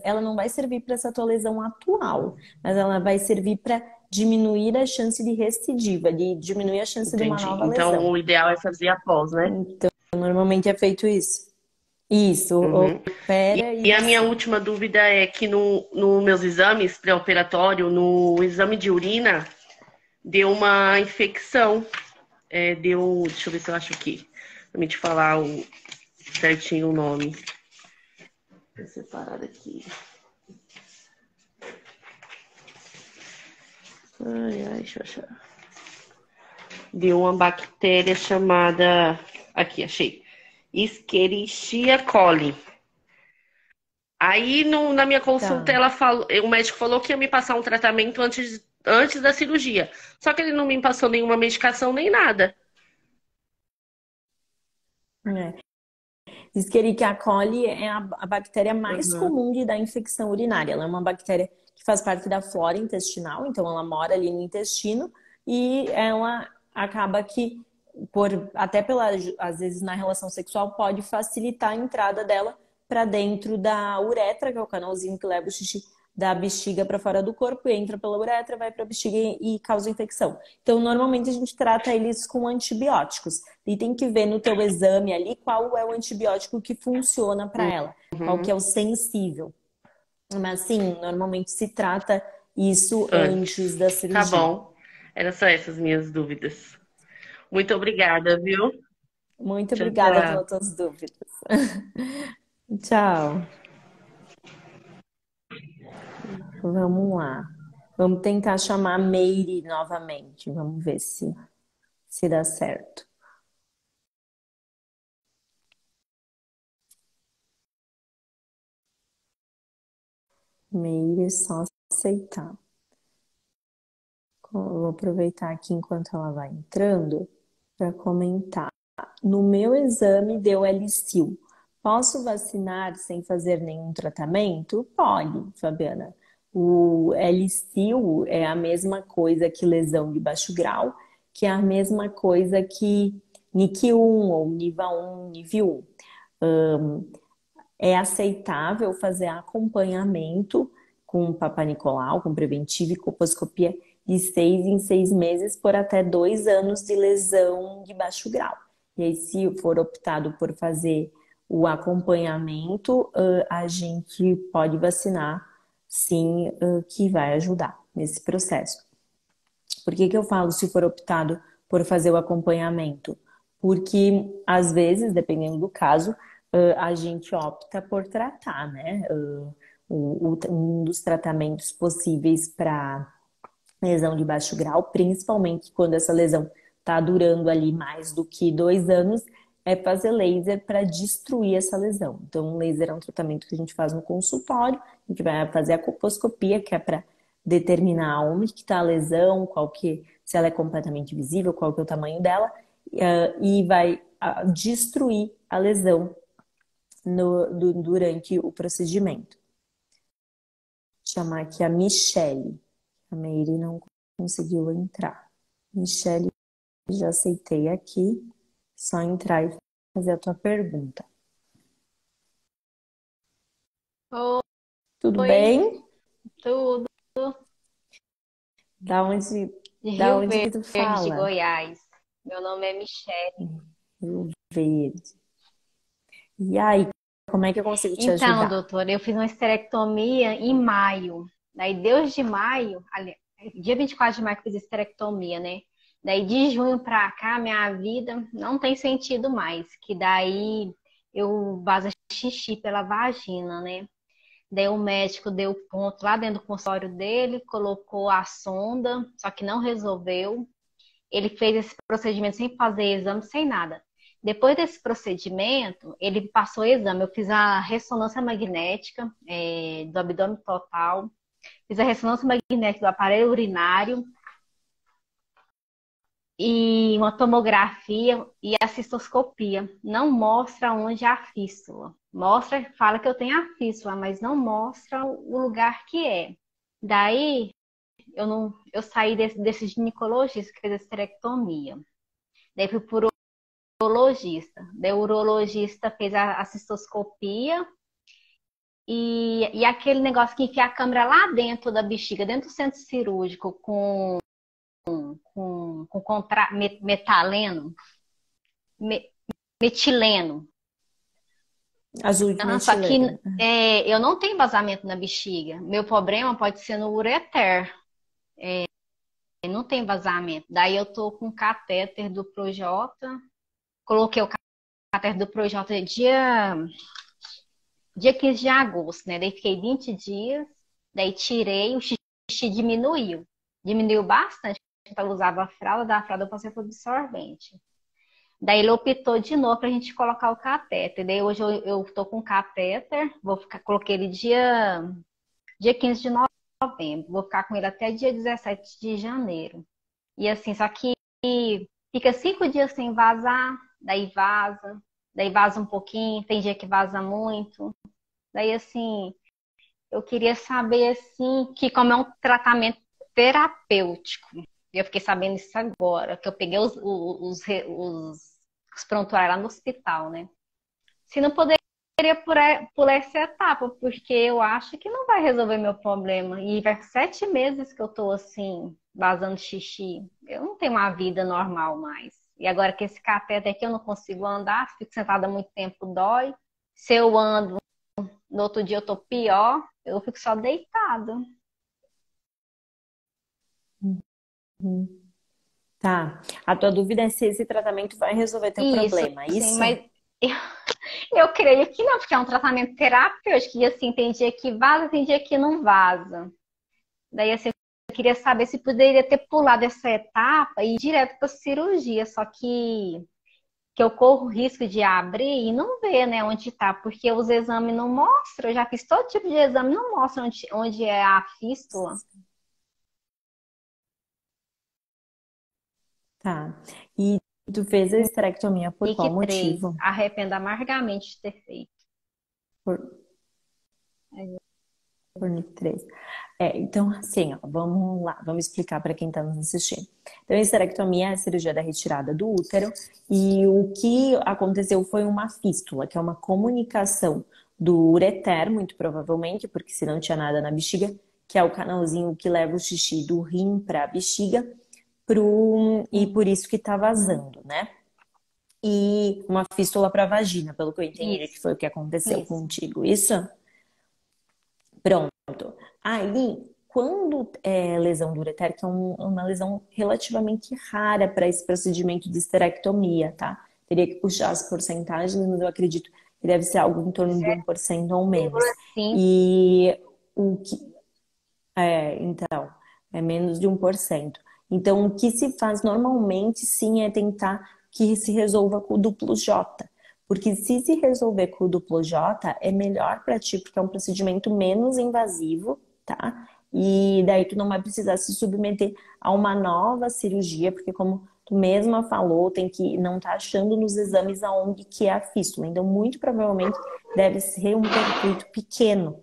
ela não vai servir para essa tua lesão atual, mas ela vai servir para diminuir a chance de recidiva, de diminuir a chance Entendi. de uma nova então, lesão. Então o ideal é fazer após, né? Então normalmente é feito isso. Isso, uhum. opera e, e, a minha última dúvida é que no, no meus exames pré-operatório, no exame de urina, deu uma infecção. É, deu. Deixa eu ver se eu acho aqui. Pra me te falar o, certinho o nome. Vou separar aqui. Ai, ai, deixa eu achar. Deu uma bactéria chamada. Aqui, achei Escherichia coli. Aí no, na minha consulta tá. ela falou, o médico falou que ia me passar um tratamento antes, antes da cirurgia. Só que ele não me passou nenhuma medicação nem nada. É. Escherichia coli é a, a bactéria mais uhum. comum de dar infecção urinária. Ela é uma bactéria que faz parte da flora intestinal, então ela mora ali no intestino e ela acaba que por até pela às vezes na relação sexual pode facilitar a entrada dela para dentro da uretra, que é o canalzinho que leva o xixi da bexiga para fora do corpo, entra pela uretra, vai para a bexiga e causa infecção. Então, normalmente a gente trata eles com antibióticos. E tem que ver no teu exame ali qual é o antibiótico que funciona para ela, uhum. qual que é o sensível. Mas sim, normalmente se trata isso antes, antes da cirurgia. Tá bom. Eram só essas minhas dúvidas. Muito obrigada, viu? Muito tchau, obrigada tchau. pelas tuas dúvidas. tchau. Vamos lá. Vamos tentar chamar a Meire novamente. Vamos ver se, se dá certo. Meire, só aceitar. Vou aproveitar aqui enquanto ela vai entrando para comentar. No meu exame deu L-Stil. Posso vacinar sem fazer nenhum tratamento? Pode, Fabiana. O L-Stil é a mesma coisa que lesão de baixo grau, que é a mesma coisa que NIC1 ou NIVA1, NIV1. Um, é aceitável fazer acompanhamento com Papa Nicolau, com preventivo e coposcopia de seis em seis meses por até dois anos de lesão de baixo grau. E aí, se for optado por fazer o acompanhamento, a gente pode vacinar sim que vai ajudar nesse processo. Por que, que eu falo se for optado por fazer o acompanhamento? Porque, às vezes, dependendo do caso, a gente opta por tratar, né? Um dos tratamentos possíveis para lesão de baixo grau, principalmente quando essa lesão está durando ali mais do que dois anos, é fazer laser para destruir essa lesão. Então, o laser é um tratamento que a gente faz no consultório, a gente vai fazer a coposcopia, que é para determinar onde que está a lesão, qual que, se ela é completamente visível, qual que é o tamanho dela, e vai uh, destruir a lesão no, do, durante o procedimento. Vou chamar aqui a Michelle. A Meire não conseguiu entrar. Michelle, já aceitei aqui. Só entrar e fazer a tua pergunta. Oi. Tudo bem? Tudo. Da onde, de da Rio onde Verde, que tu fala? de Goiás. Meu nome é Michele. Rio Verde. E aí, como é que eu consigo te então, ajudar? doutora, eu fiz uma esterectomia em maio. Daí, Deus de maio, ali, dia 24 de maio que eu fiz esterectomia, né? Daí de junho pra cá, minha vida não tem sentido mais. Que daí eu vaza xixi pela vagina, né? Daí o médico deu ponto lá dentro do consultório dele, colocou a sonda, só que não resolveu. Ele fez esse procedimento sem fazer exame, sem nada. Depois desse procedimento, ele passou o exame. Eu fiz a ressonância magnética é, do abdômen total, fiz a ressonância magnética do aparelho urinário, e uma tomografia e a cistoscopia. Não mostra onde é a fístula. Mostra, fala que eu tenho a fístula, mas não mostra o lugar que é. Daí eu não, eu saí desse, desse ginecologista que fez a esterectomia. Daí fui por urologista. Daí o urologista fez a, a cistoscopia e, e aquele negócio que enfia a câmera lá dentro da bexiga, dentro do centro cirúrgico, com com, com contra, metaleno, metileno. Azul de uhum, Só que é, eu não tenho vazamento na bexiga. Meu problema pode ser no ureter. É, não tem vazamento. Daí eu tô com o catéter do Projota. Coloquei o catéter do Projota dia, dia 15 de agosto, né? Daí fiquei 20 dias. Daí tirei, o xixi diminuiu. Diminuiu bastante ela usava a fralda, da fralda eu passei por absorvente. Daí ele optou de novo para a gente colocar o catéter. Daí hoje eu, eu tô com catéter, vou ficar, coloquei ele dia, dia 15 de novembro, vou ficar com ele até dia 17 de janeiro. E assim, só que fica cinco dias sem vazar, daí vaza, daí vaza um pouquinho, tem dia que vaza muito. Daí assim, eu queria saber assim, que como é um tratamento terapêutico, eu fiquei sabendo isso agora, que eu peguei os, os, os, os prontuários lá no hospital, né? Se não poderia queria pular essa etapa, porque eu acho que não vai resolver meu problema. E vai sete meses que eu tô assim, vazando xixi. Eu não tenho uma vida normal mais. E agora que esse cateter aqui eu não consigo andar, fico sentada muito tempo, dói. Se eu ando, no outro dia eu tô pior, eu fico só deitada. Uhum. Tá. A tua dúvida é se esse tratamento vai resolver teu isso, problema, sim, isso? mas eu, eu creio que não, porque é um tratamento terapêutico e assim, tem dia que vaza, tem dia que não vaza. Daí assim, eu queria saber se poderia ter pulado essa etapa e ir direto para cirurgia, só que que eu corro risco de abrir e não ver, né, onde está, porque os exames não mostram, eu já fiz todo tipo de exame, não mostra onde, onde é a fístula. Tá. E tu fez a esterectomia por qual IC3, motivo? arrependo amargamente de ter feito. Por, por NIC3. É, então, assim, ó, vamos lá, vamos explicar para quem está nos assistindo. Então, a esterectomia é a cirurgia da retirada do útero e o que aconteceu foi uma fístula, que é uma comunicação do ureter, muito provavelmente, porque se não tinha nada na bexiga, que é o canalzinho que leva o xixi do rim para a bexiga, pro, e por isso que tá vazando, né? E uma fístula para vagina, pelo que eu entendi, isso. que foi o que aconteceu isso. contigo, isso? Pronto. Aí, quando é lesão do ureter, que é um, uma lesão relativamente rara para esse procedimento de esterectomia, tá? Teria que puxar as porcentagens, mas eu acredito que deve ser algo em torno de 1% ou menos. Sim. E o que. É, então, é menos de 1%. Então, o que se faz normalmente, sim, é tentar que se resolva com o duplo J. Porque se se resolver com o duplo J, é melhor para ti, porque é um procedimento menos invasivo, tá? E daí tu não vai precisar se submeter a uma nova cirurgia, porque como tu mesma falou, tem que não tá achando nos exames aonde que é a fístula. Então, muito provavelmente deve ser um percuito pequeno,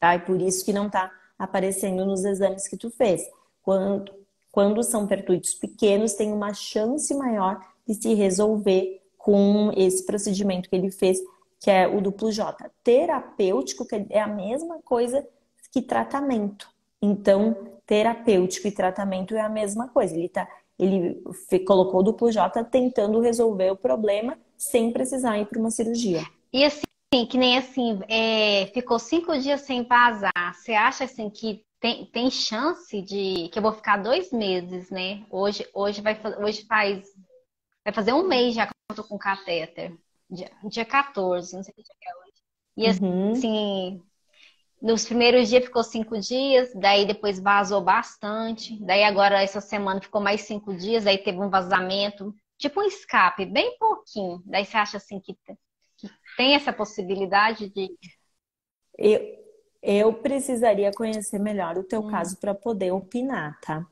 tá? E por isso que não tá aparecendo nos exames que tu fez. Quando, quando são pertuitos pequenos, tem uma chance maior de se resolver com esse procedimento que ele fez, que é o duplo J. Terapêutico, que é a mesma coisa que tratamento. Então, terapêutico e tratamento é a mesma coisa. Ele tá, ele colocou o duplo J tentando resolver o problema sem precisar ir para uma cirurgia. E assim, que nem assim, é, ficou cinco dias sem vazar. Você acha assim que tem, tem chance de que eu vou ficar dois meses, né? Hoje, hoje, vai, hoje faz. Vai fazer um mês já que eu tô com catéter. Dia, dia 14, não sei que dia é hoje. E uhum. assim, nos primeiros dias ficou cinco dias, daí depois vazou bastante. Daí agora essa semana ficou mais cinco dias, daí teve um vazamento, tipo um escape, bem pouquinho. Daí você acha assim que, que tem essa possibilidade de. Eu, eu precisaria conhecer melhor o teu hum. caso para poder opinar, tá?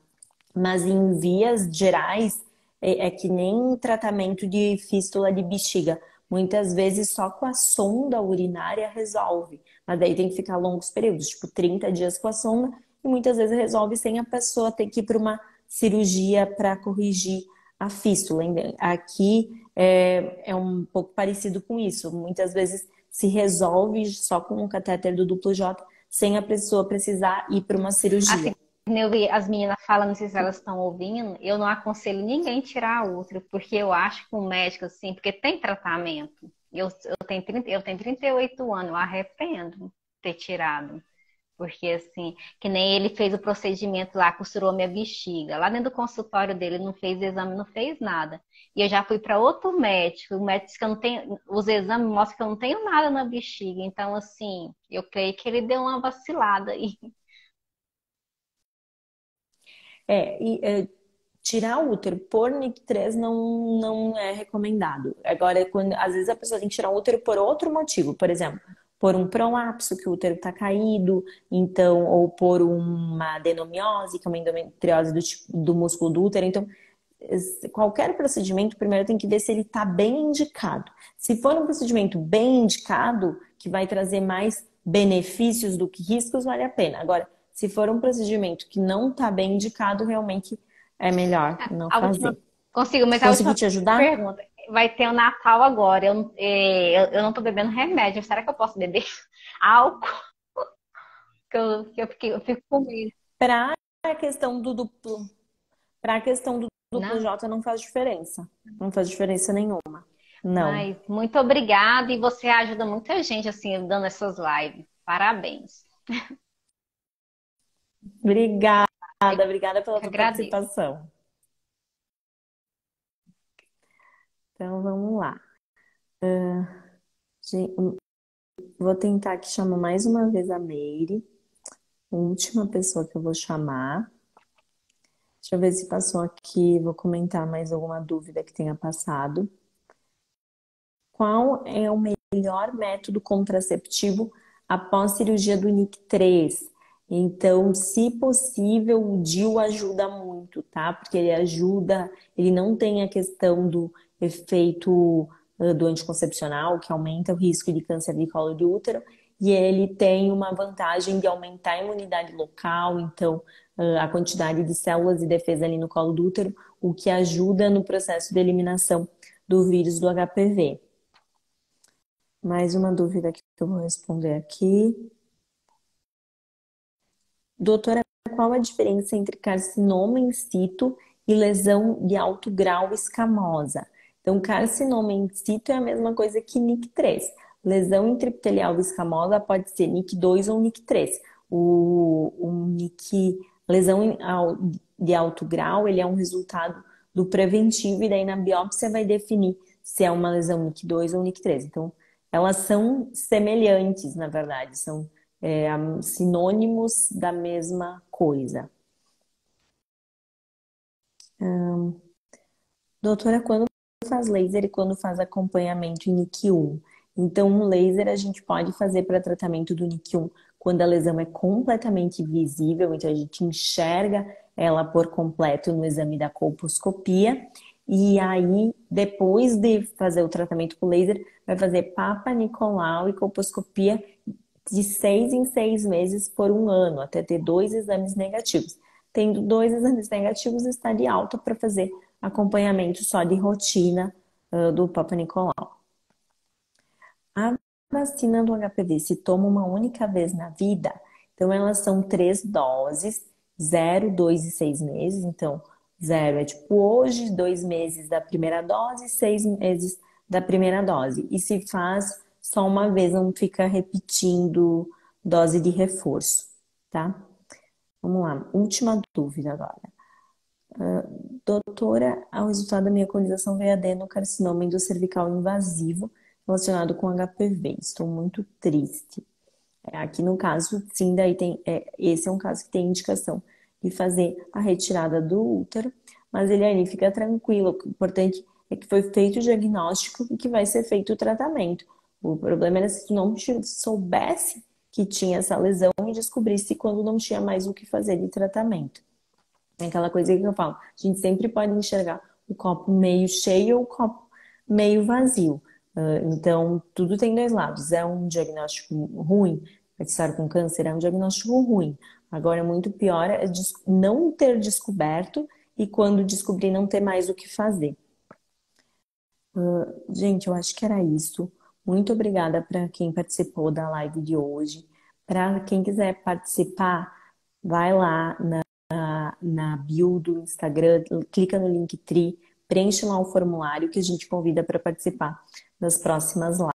Mas em vias gerais, é, é, que nem tratamento de fístula de bexiga. Muitas vezes só com a sonda urinária resolve. Mas daí tem que ficar longos períodos, tipo 30 dias com a sonda, e muitas vezes resolve sem a pessoa ter que ir para uma cirurgia para corrigir a fístula. Aqui é, é um pouco parecido com isso. Muitas vezes se resolve só com um catéter do duplo J, sem a pessoa precisar ir para uma cirurgia. Assim, eu vi as meninas falando, não sei se elas estão ouvindo, eu não aconselho ninguém tirar útero, porque eu acho que o médico, assim, porque tem tratamento. Eu, eu, tenho, 30, eu tenho 38 anos, eu arrependo ter tirado. Porque, assim, que nem ele fez o procedimento lá, costurou minha bexiga. Lá dentro do consultório dele, não fez exame, não fez nada. E eu já fui para outro médico. O médico disse que eu não tenho. Os exames mostram que eu não tenho nada na bexiga. Então, assim, eu creio que ele deu uma vacilada aí. É, e é, tirar o útero por NIC3 não, não é recomendado. Agora, quando, às vezes a pessoa tem que tirar o útero por outro motivo. Por exemplo, por um prolapso, que o útero está caído, então, ou por uma adenomiose, que é uma endometriose do, tipo, do músculo do útero. Então, qualquer procedimento, primeiro tem que ver se ele está bem indicado. Se for um procedimento bem indicado, que vai trazer mais benefícios do que riscos, vale a pena. Agora, se for um procedimento que não está bem indicado, realmente é melhor não a fazer. Última... Consigo, mas Consegui te ajudar? Pergunta. vai ter o Natal agora. Eu, é, eu, eu não tô bebendo remédio. Será que eu posso beber álcool? que eu, que eu, fiquei, eu fico com medo. Para a questão do duplo, para a questão do duplo não. J não faz diferença. Não faz diferença nenhuma. Não. Mas muito obrigada e você ajuda muita gente assim dando essas lives. Parabéns. Obrigada, obrigada pela tua participação. Então vamos lá. Uh, vou tentar aqui chamar mais uma vez a Meire, última pessoa que eu vou chamar. Deixa eu ver se passou aqui, vou comentar mais alguma dúvida que tenha passado. Qual é o melhor método contraceptivo após cirurgia do NIC3? Então, se possível, o DIU ajuda muito, tá? Porque ele ajuda, ele não tem a questão do efeito do anticoncepcional, que aumenta o risco de câncer de colo de útero, e ele tem uma vantagem de aumentar a imunidade local, então a quantidade de células de defesa ali no colo do útero, o que ajuda no processo de eliminação do vírus do HPV. Mais uma dúvida que eu vou responder aqui. Doutora, qual a diferença entre carcinoma in situ e lesão de alto grau escamosa? Então, carcinoma in situ é a mesma coisa que NIC3. Lesão intraepitelial escamosa pode ser NIC2 ou NIC3. O, o NIC, lesão de alto grau, ele é um resultado do preventivo e daí na biópsia vai definir se é uma lesão NIC2 ou NIC3. Então, elas são semelhantes, na verdade, são é, sinônimos da mesma coisa. Hum, doutora, quando faz laser e quando faz acompanhamento em NIC1? Então, um laser a gente pode fazer para tratamento do NIC1 quando a lesão é completamente visível, então a gente enxerga ela por completo no exame da colposcopia. E aí, depois de fazer o tratamento com laser, vai fazer Papa Nicolau e colposcopia de seis em seis meses por um ano, até ter dois exames negativos. Tendo dois exames negativos, está de alta para fazer acompanhamento só de rotina uh, do Papa Nicolau. A vacina do HPV se toma uma única vez na vida, então elas são três doses, zero, dois e seis meses. Então, zero é tipo hoje, dois meses da primeira dose, seis meses da primeira dose. E se faz só uma vez, não fica repetindo dose de reforço, tá? Vamos lá, última dúvida agora. Uh, doutora, ao resultado da minha colonização veio adenocarcinoma endocervical invasivo relacionado com HPV. Estou muito triste. É, aqui no caso, sim, daí tem, é, esse é um caso que tem indicação de fazer a retirada do útero, mas ele aí fica tranquilo. O importante é que foi feito o diagnóstico e que vai ser feito o tratamento. O problema era se tu não soubesse que tinha essa lesão e descobrisse quando não tinha mais o que fazer de tratamento. É aquela coisa que eu falo, a gente sempre pode enxergar o copo meio cheio ou o copo meio vazio. Ah, então, tudo tem dois lados. É um diagnóstico ruim, estar com câncer é um diagnóstico ruim. Agora, muito pior é não ter descoberto e quando descobrir não ter mais o que fazer. Uh, gente, eu acho que era isso. Muito obrigada para quem participou da live de hoje. Para quem quiser participar, vai lá na, na bio do Instagram, clica no Linktree, preenche lá o formulário que a gente convida para participar das próximas lives.